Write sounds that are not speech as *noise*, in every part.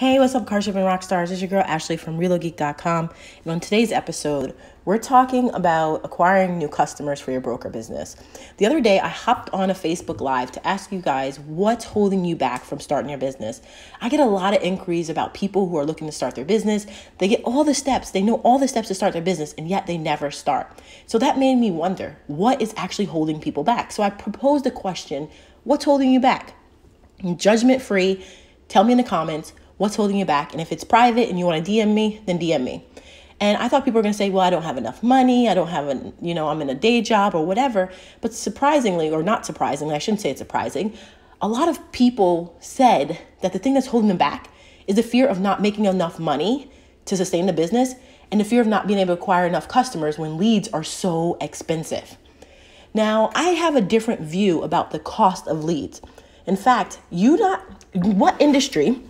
Hey, what's up, car shipping rock stars? It's your girl Ashley from ReloGeek.com. And on today's episode, we're talking about acquiring new customers for your broker business. The other day, I hopped on a Facebook Live to ask you guys what's holding you back from starting your business. I get a lot of inquiries about people who are looking to start their business. They get all the steps, they know all the steps to start their business, and yet they never start. So that made me wonder what is actually holding people back. So I proposed a question what's holding you back? Judgment free. Tell me in the comments what's holding you back. And if it's private and you want to DM me, then DM me. And I thought people were going to say, well, I don't have enough money. I don't have a, you know, I'm in a day job or whatever. But surprisingly, or not surprisingly, I shouldn't say it's surprising, a lot of people said that the thing that's holding them back is the fear of not making enough money to sustain the business and the fear of not being able to acquire enough customers when leads are so expensive. Now, I have a different view about the cost of leads. In fact, you not what industry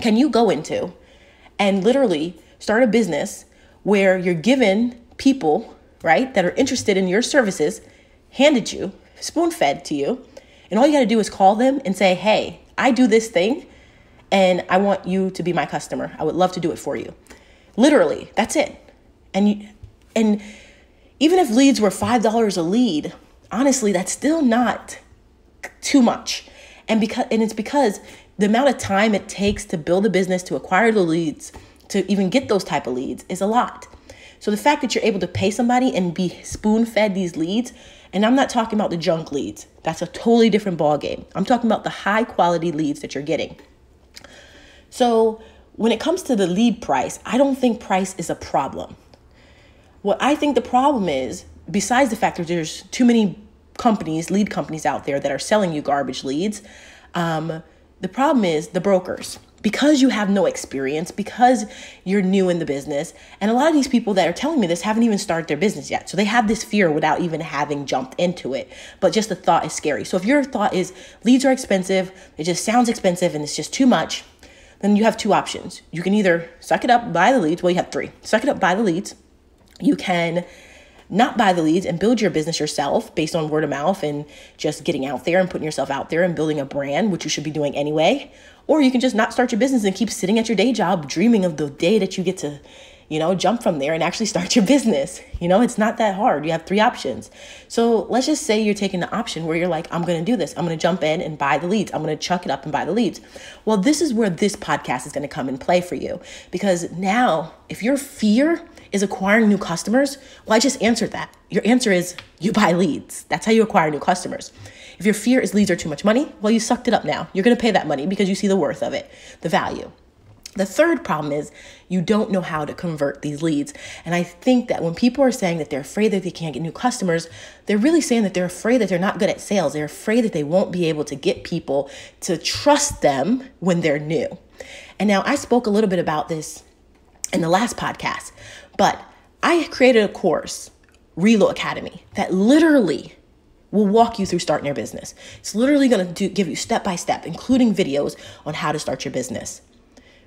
can you go into and literally start a business where you're given people, right, that are interested in your services, handed you, spoon fed to you, and all you got to do is call them and say, hey, I do this thing and I want you to be my customer. I would love to do it for you. Literally, that's it. And you, and even if leads were $5 a lead, honestly, that's still not too much. And because and it's because the amount of time it takes to build a business, to acquire the leads, to even get those type of leads is a lot. So the fact that you're able to pay somebody and be spoon fed these leads, and I'm not talking about the junk leads. That's a totally different ball game. I'm talking about the high quality leads that you're getting. So when it comes to the lead price, I don't think price is a problem. What I think the problem is, besides the fact that there's too many companies, lead companies out there that are selling you garbage leads, um, the problem is the brokers. Because you have no experience, because you're new in the business, and a lot of these people that are telling me this haven't even started their business yet. So they have this fear without even having jumped into it. But just the thought is scary. So if your thought is leads are expensive, it just sounds expensive and it's just too much, then you have two options. You can either suck it up, buy the leads. Well, you have three. Suck it up, buy the leads. You can not buy the leads and build your business yourself based on word of mouth and just getting out there and putting yourself out there and building a brand, which you should be doing anyway. Or you can just not start your business and keep sitting at your day job, dreaming of the day that you get to, you know, jump from there and actually start your business. You know, it's not that hard. You have three options. So let's just say you're taking the option where you're like, I'm going to do this. I'm going to jump in and buy the leads. I'm going to chuck it up and buy the leads. Well, this is where this podcast is going to come and play for you because now, if your fear, is acquiring new customers? Well, I just answered that. Your answer is you buy leads. That's how you acquire new customers. If your fear is leads are too much money, well, you sucked it up now. You're going to pay that money because you see the worth of it, the value. The third problem is you don't know how to convert these leads. And I think that when people are saying that they're afraid that they can't get new customers, they're really saying that they're afraid that they're not good at sales. They're afraid that they won't be able to get people to trust them when they're new. And now I spoke a little bit about this in the last podcast, but I created a course, Relo Academy, that literally will walk you through starting your business. It's literally going to give you step by step, including videos on how to start your business.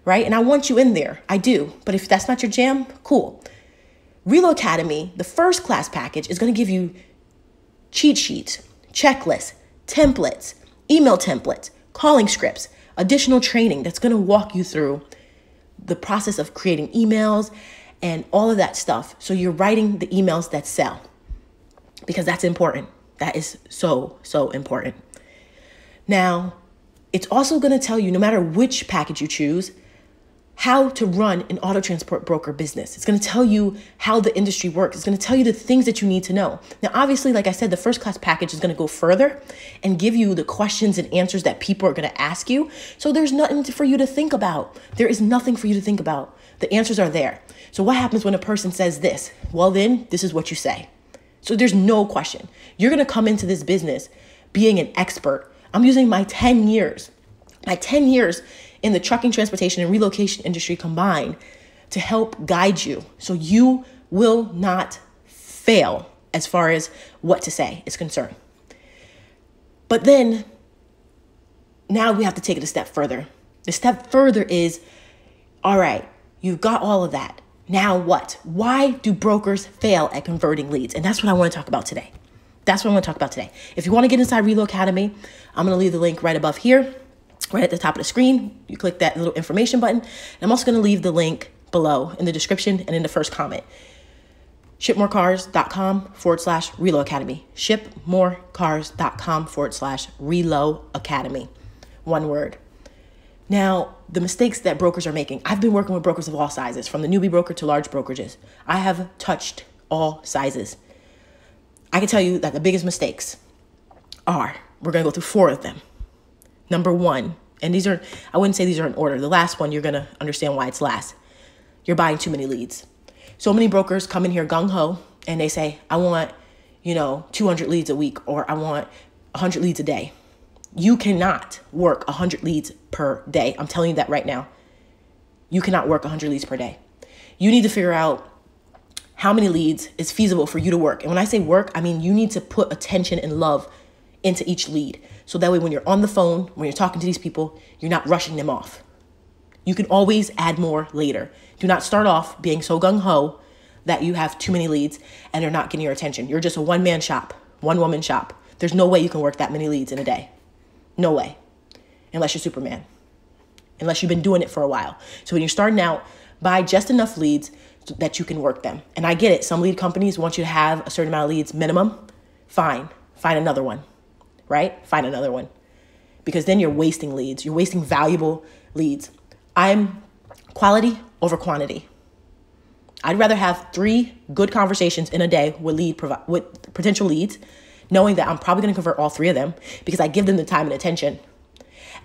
Right? And I want you in there. I do. But if that's not your jam, cool. Relo Academy, the first class package, is going to give you cheat sheets, checklists, templates, email templates, calling scripts, additional training that's going to walk you through the process of creating emails and all of that stuff. So you're writing the emails that sell because that's important. That is so, so important. Now, it's also going to tell you no matter which package you choose, how to run an auto transport broker business. It's going to tell you how the industry works. It's going to tell you the things that you need to know. Now, obviously, like I said, the first class package is going to go further and give you the questions and answers that people are going to ask you. So there's nothing for you to think about. There is nothing for you to think about. The answers are there. So what happens when a person says this? Well, then this is what you say. So there's no question. You're going to come into this business being an expert. I'm using my 10 years, my 10 years in the trucking, transportation, and relocation industry combined to help guide you so you will not fail as far as what to say is concerned. But then now we have to take it a step further. The step further is all right, you've got all of that. Now what? Why do brokers fail at converting leads? And that's what I want to talk about today. That's what I want to talk about today. If you want to get inside Relo Academy, I'm going to leave the link right above here. Right at the top of the screen. You click that little information button. And I'm also going to leave the link below in the description and in the first comment. Shipmorecars.com forward slash Relo Academy. Shipmorecars.com forward slash Relo Academy. One word. Now, the mistakes that brokers are making. I've been working with brokers of all sizes, from the newbie broker to large brokerages. I have touched all sizes. I can tell you that the biggest mistakes are we're going to go through four of them. Number one, and these are, I wouldn't say these are in order. The last one, you're going to understand why it's last. You're buying too many leads. So many brokers come in here gung ho and they say, I want, you know, 200 leads a week or I want 100 leads a day. You cannot work 100 leads per day. I'm telling you that right now. You cannot work 100 leads per day. You need to figure out how many leads is feasible for you to work. And when I say work, I mean you need to put attention and love into each lead. So that way, when you're on the phone, when you're talking to these people, you're not rushing them off. You can always add more later. Do not start off being so gung ho that you have too many leads and they're not getting your attention. You're just a one man shop, one woman shop. There's no way you can work that many leads in a day. No way. Unless you're Superman. Unless you've been doing it for a while. So when you're starting out, buy just enough leads that you can work them. And I get it. Some lead companies want you to have a certain amount of leads minimum. Fine. Find another one right? Find another one. Because then you're wasting leads. You're wasting valuable leads. I'm quality over quantity. I'd rather have three good conversations in a day with lead provi- with potential leads, knowing that I'm probably going to convert all three of them because I give them the time and attention.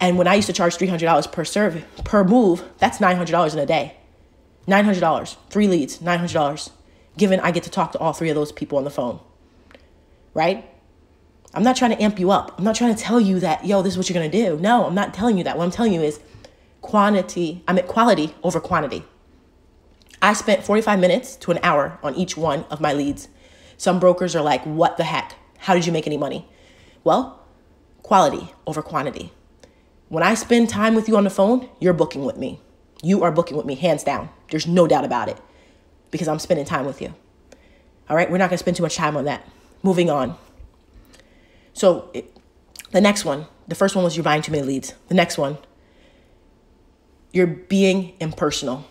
And when I used to charge $300 per serve per move, that's $900 in a day. $900, three leads, $900. Given I get to talk to all three of those people on the phone. Right? I'm not trying to amp you up. I'm not trying to tell you that, yo, this is what you're going to do. No, I'm not telling you that. What I'm telling you is quantity, I mean quality over quantity. I spent 45 minutes to an hour on each one of my leads. Some brokers are like, what the heck? How did you make any money? Well, quality over quantity. When I spend time with you on the phone, you're booking with me. You are booking with me, hands down. There's no doubt about it because I'm spending time with you. All right, we're not going to spend too much time on that. Moving on. So it, the next one, the first one was you're buying too many leads. The next one, you're being impersonal.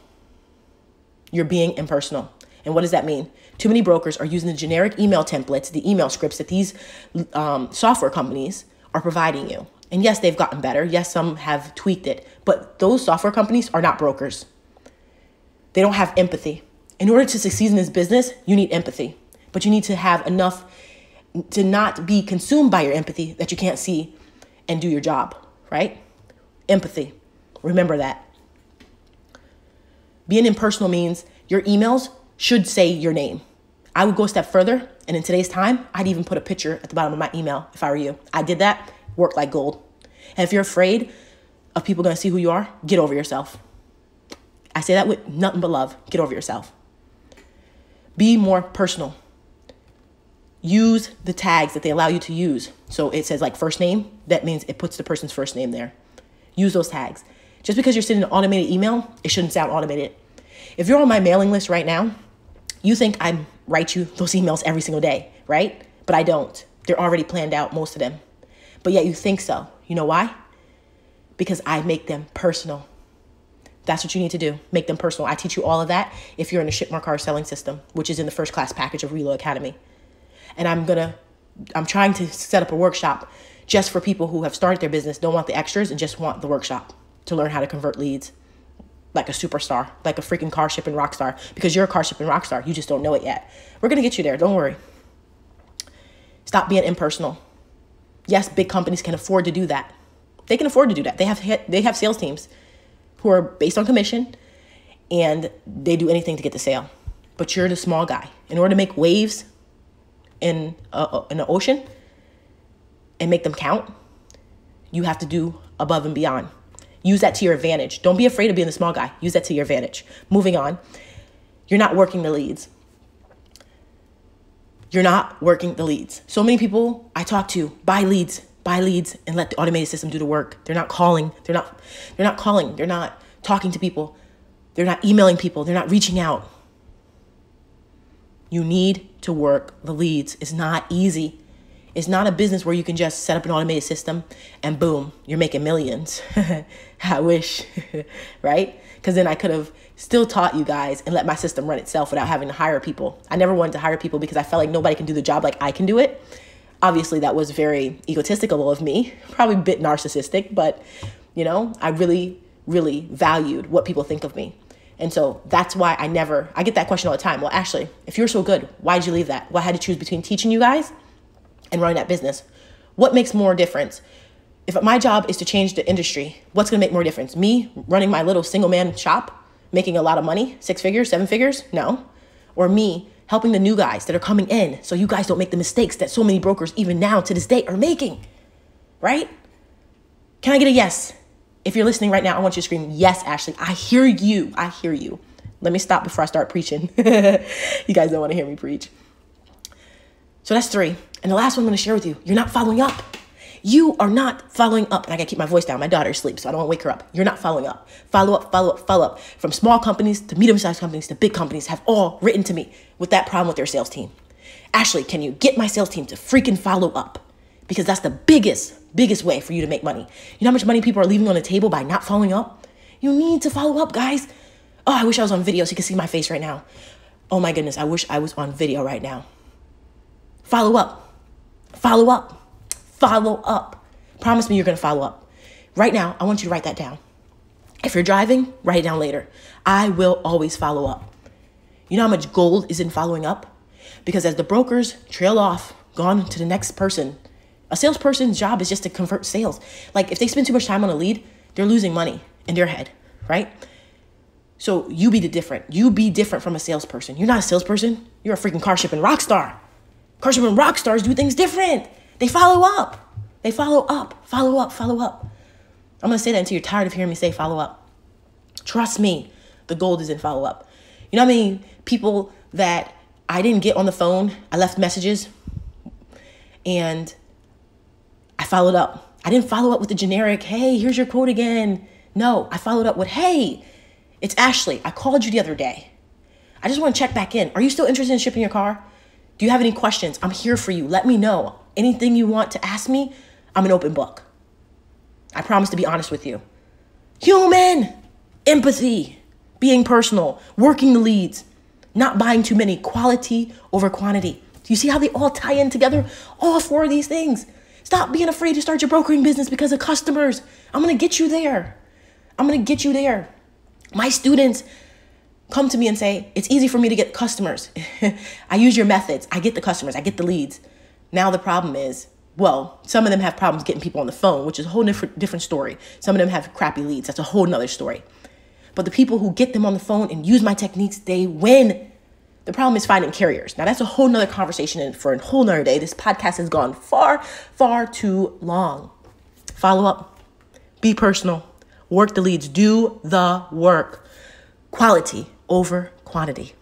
You're being impersonal. And what does that mean? Too many brokers are using the generic email templates, the email scripts that these um, software companies are providing you. And yes, they've gotten better. Yes, some have tweaked it. But those software companies are not brokers. They don't have empathy. In order to succeed in this business, you need empathy. But you need to have enough to not be consumed by your empathy that you can't see and do your job, right? Empathy. Remember that. Being impersonal means your emails should say your name. I would go a step further, and in today's time, I'd even put a picture at the bottom of my email if I were you. I did that, worked like gold. And if you're afraid of people gonna see who you are, get over yourself. I say that with nothing but love. Get over yourself. Be more personal use the tags that they allow you to use. So it says like first name, that means it puts the person's first name there. Use those tags. Just because you're sending an automated email, it shouldn't sound automated. If you're on my mailing list right now, you think I write you those emails every single day, right? But I don't. They're already planned out, most of them. But yet you think so. You know why? Because I make them personal. That's what you need to do. Make them personal. I teach you all of that if you're in the Ship More Car selling system, which is in the first class package of Relo Academy and I'm gonna I'm trying to set up a workshop just for people who have started their business, don't want the extras, and just want the workshop to learn how to convert leads like a superstar, like a freaking car shipping rock star, because you're a car shipping rock star. You just don't know it yet. We're gonna get you there. Don't worry. Stop being impersonal. Yes, big companies can afford to do that. They can afford to do that. They have they have sales teams who are based on commission, and they do anything to get the sale. But you're the small guy. In order to make waves in a, in the ocean and make them count, you have to do above and beyond. Use that to your advantage. Don't be afraid of being the small guy. Use that to your advantage. Moving on, you're not working the leads. You're not working the leads. So many people I talk to buy leads, buy leads, and let the automated system do the work. They're not calling. They're not. They're not calling. They're not talking to people. They're not emailing people. They're not reaching out. You need to work the leads. It's not easy. It's not a business where you can just set up an automated system and boom, you're making millions. *laughs* I wish, *laughs* right? Because then I could have still taught you guys and let my system run itself without having to hire people. I never wanted to hire people because I felt like nobody can do the job like I can do it. Obviously, that was very egotistical of me, *laughs* probably a bit narcissistic, but you know, I really, really valued what people think of me. And so that's why I never, I get that question all the time. Well, Ashley, if you're so good, why did you leave that? Well, I had to choose between teaching you guys and running that business. What makes more difference? If my job is to change the industry, what's gonna make more difference? Me running my little single man shop, making a lot of money, six figures, seven figures? No. Or me helping the new guys that are coming in so you guys don't make the mistakes that so many brokers, even now to this day, are making, right? Can I get a yes? If you're listening right now, I want you to scream, Yes, Ashley. I hear you. I hear you. Let me stop before I start preaching. *laughs* you guys don't want to hear me preach. So that's three. And the last one I'm going to share with you you're not following up. You are not following up. And I got to keep my voice down. My daughter sleeps, so I don't want to wake her up. You're not following up. Follow up, follow up, follow up. From small companies to medium sized companies to big companies have all written to me with that problem with their sales team. Ashley, can you get my sales team to freaking follow up? Because that's the biggest biggest way for you to make money. You know how much money people are leaving on the table by not following up? You need to follow up, guys. Oh, I wish I was on video so you can see my face right now. Oh my goodness, I wish I was on video right now. Follow up. Follow up. Follow up. Promise me you're going to follow up. Right now, I want you to write that down. If you're driving, write it down later. I will always follow up. You know how much gold is in following up? Because as the brokers trail off, gone to the next person, a salesperson's job is just to convert sales. Like if they spend too much time on a lead, they're losing money in their head, right? So you be the different. You be different from a salesperson. You're not a salesperson. You're a freaking car shipping rock star. Car shipping rock stars do things different. They follow up. They follow up, follow up, follow up. I'm gonna say that until you're tired of hearing me say follow up. Trust me, the gold is in follow up. You know what I mean? People that I didn't get on the phone, I left messages, and followed up. I didn't follow up with the generic, hey, here's your quote again. No, I followed up with, hey, it's Ashley. I called you the other day. I just want to check back in. Are you still interested in shipping your car? Do you have any questions? I'm here for you. Let me know. Anything you want to ask me, I'm an open book. I promise to be honest with you. Human, empathy, being personal, working the leads, not buying too many, quality over quantity. Do you see how they all tie in together? All four of these things. Stop being afraid to start your brokering business because of customers. I'm gonna get you there. I'm gonna get you there. My students come to me and say, It's easy for me to get customers. *laughs* I use your methods. I get the customers, I get the leads. Now the problem is, well, some of them have problems getting people on the phone, which is a whole different, different story. Some of them have crappy leads. That's a whole nother story. But the people who get them on the phone and use my techniques, they win. The problem is finding carriers. Now, that's a whole nother conversation for a whole nother day. This podcast has gone far, far too long. Follow up, be personal, work the leads, do the work. Quality over quantity.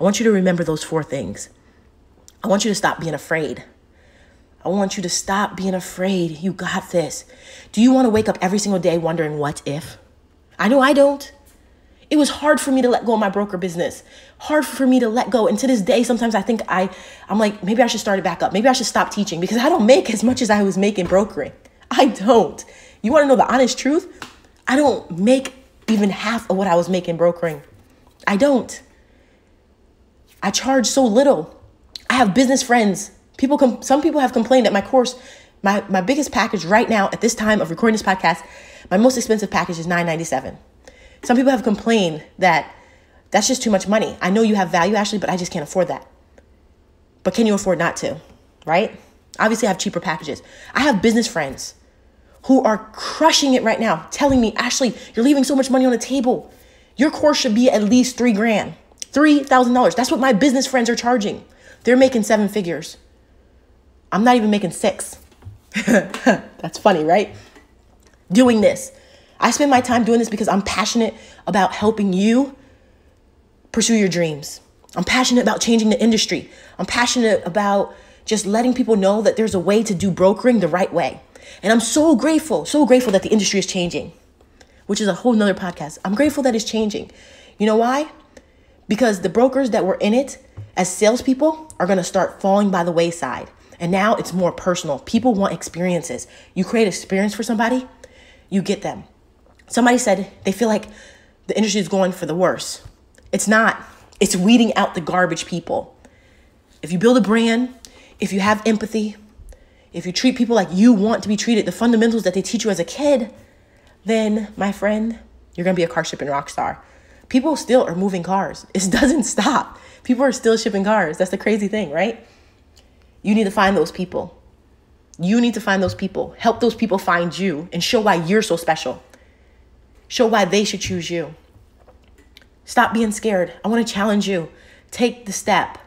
I want you to remember those four things. I want you to stop being afraid. I want you to stop being afraid. You got this. Do you want to wake up every single day wondering what if? I know I don't. It was hard for me to let go of my broker business. Hard for me to let go. And to this day, sometimes I think I, I'm like, maybe I should start it back up. Maybe I should stop teaching because I don't make *laughs* as much as I was making brokering. I don't. You want to know the honest truth? I don't make even half of what I was making brokering. I don't. I charge so little. I have business friends. People, com- some people have complained that my course, my, my biggest package right now at this time of recording this podcast, my most expensive package is 997 some people have complained that that's just too much money. I know you have value, Ashley, but I just can't afford that. But can you afford not to? Right? Obviously, I have cheaper packages. I have business friends who are crushing it right now, telling me, Ashley, you're leaving so much money on the table. Your course should be at least three grand, $3,000. That's what my business friends are charging. They're making seven figures. I'm not even making six. *laughs* That's funny, right? Doing this. I spend my time doing this because I'm passionate about helping you pursue your dreams. I'm passionate about changing the industry. I'm passionate about just letting people know that there's a way to do brokering the right way. And I'm so grateful, so grateful that the industry is changing, which is a whole nother podcast. I'm grateful that it's changing. You know why? Because the brokers that were in it as salespeople are going to start falling by the wayside. And now it's more personal. People want experiences. You create experience for somebody, you get them. Somebody said they feel like the industry is going for the worse. It's not. It's weeding out the garbage people. If you build a brand, if you have empathy, if you treat people like you want to be treated, the fundamentals that they teach you as a kid, then my friend, you're gonna be a car shipping rock star. People still are moving cars. It *laughs* doesn't stop. People are still shipping cars. That's the crazy thing, right? You need to find those people. You need to find those people. Help those people find you and show why you're so special. Show why they should choose you. Stop being scared. I want to challenge you. Take the step.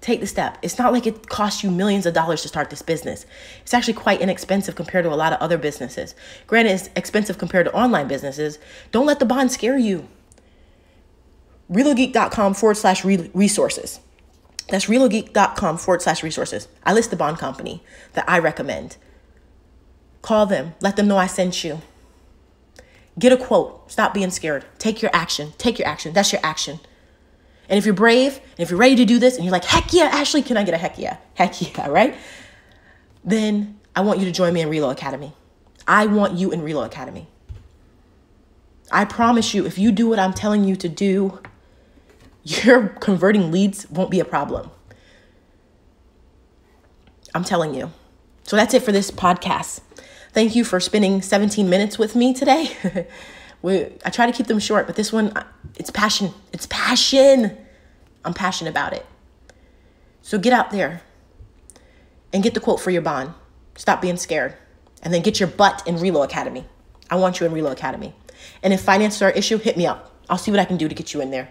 Take the step. It's not like it costs you millions of dollars to start this business. It's actually quite inexpensive compared to a lot of other businesses. Granted, it's expensive compared to online businesses. Don't let the bond scare you. ReloGeek.com forward slash resources. That's relogeek.com forward slash resources. I list the bond company that I recommend. Call them, let them know I sent you. Get a quote. Stop being scared. Take your action. Take your action. That's your action. And if you're brave, and if you're ready to do this, and you're like, heck yeah, Ashley, can I get a heck yeah? Heck *laughs* yeah, right? Then I want you to join me in Relo Academy. I want you in Relo Academy. I promise you, if you do what I'm telling you to do, *laughs* your converting leads won't be a problem. I'm telling you. So that's it for this podcast. Thank you for spending 17 minutes with me today. *laughs* we, I try to keep them short, but this one, it's passion. It's passion. I'm passionate about it. So get out there and get the quote for your bond. Stop being scared. And then get your butt in Relo Academy. I want you in Relo Academy. And if finances are an issue, hit me up. I'll see what I can do to get you in there.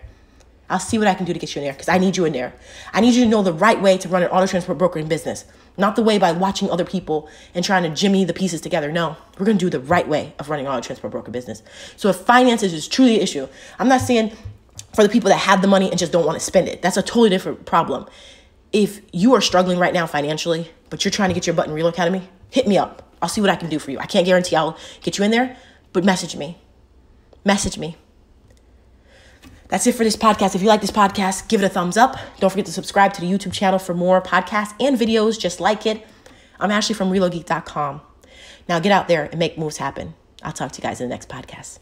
I'll see what I can do to get you in there because I need you in there. I need you to know the right way to run an auto transport brokering business, not the way by watching other people and trying to jimmy the pieces together. No, we're going to do the right way of running auto transport broker business. So if finances is truly an issue, I'm not saying for the people that have the money and just don't want to spend it. That's a totally different problem. If you are struggling right now financially, but you're trying to get your butt in Relo Academy, hit me up. I'll see what I can do for you. I can't guarantee I'll get you in there, but message me. Message me. That's it for this podcast. If you like this podcast, give it a thumbs up. Don't forget to subscribe to the YouTube channel for more podcasts and videos just like it. I'm Ashley from ReloGeek.com. Now get out there and make moves happen. I'll talk to you guys in the next podcast.